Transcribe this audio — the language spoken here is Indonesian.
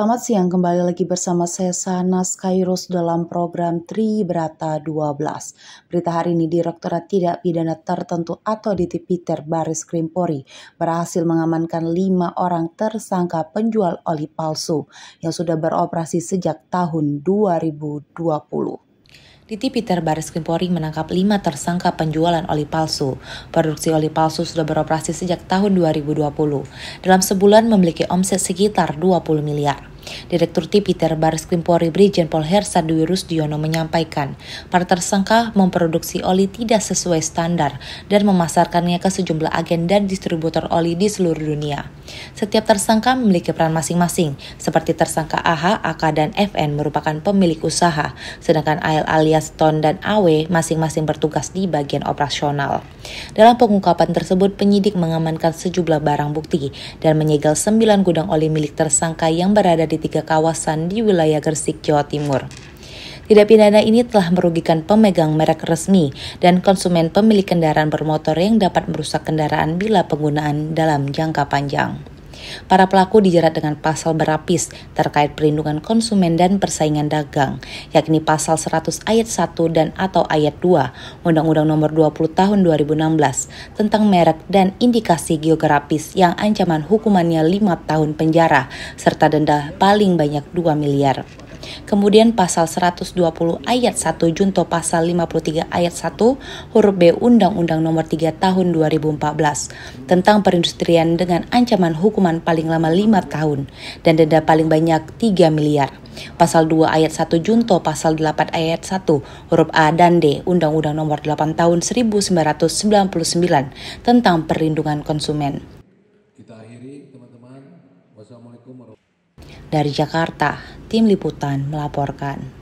Selamat siang, kembali lagi bersama saya Sana Skyrus dalam program Tri Brata 12. Berita hari ini Direktorat Tidak Pidana Tertentu atau DT Peter Baris Krimpori berhasil mengamankan lima orang tersangka penjual oli palsu yang sudah beroperasi sejak tahun 2020. Diti Peter Baris Krimpori menangkap lima tersangka penjualan oli palsu. Produksi oli palsu sudah beroperasi sejak tahun 2020. Dalam sebulan memiliki omset sekitar 20 miliar. Direktur Tipiter Baris Krimpori Brigjen Pol Hersa Dwi Rusdiono menyampaikan, para tersangka memproduksi oli tidak sesuai standar dan memasarkannya ke sejumlah agen dan distributor oli di seluruh dunia. Setiap tersangka memiliki peran masing-masing, seperti tersangka AH, AK, dan FN merupakan pemilik usaha, sedangkan AL alias Ton dan AW masing-masing bertugas di bagian operasional. Dalam pengungkapan tersebut, penyidik mengamankan sejumlah barang bukti dan menyegel 9 gudang oli milik tersangka yang berada di tiga kawasan di wilayah Gresik, Jawa Timur. Tidak pidana ini telah merugikan pemegang merek resmi dan konsumen pemilik kendaraan bermotor yang dapat merusak kendaraan bila penggunaan dalam jangka panjang. Para pelaku dijerat dengan pasal berapis terkait perlindungan konsumen dan persaingan dagang, yakni pasal 100 ayat 1 dan atau ayat 2 Undang-Undang Nomor 20 Tahun 2016 tentang merek dan indikasi geografis yang ancaman hukumannya 5 tahun penjara serta denda paling banyak 2 miliar. Kemudian pasal 120 ayat 1 junto pasal 53 ayat 1 huruf B Undang-Undang Nomor 3 Tahun 2014 tentang perindustrian dengan ancaman hukuman paling lama 5 tahun dan denda paling banyak 3 miliar. Pasal 2 ayat 1 junto pasal 8 ayat 1 huruf A dan D Undang-Undang Nomor 8 Tahun 1999 tentang perlindungan konsumen. Kita akhiri teman-teman. Wassalamualaikum warahmatullahi Dari Jakarta, Tim Liputan melaporkan.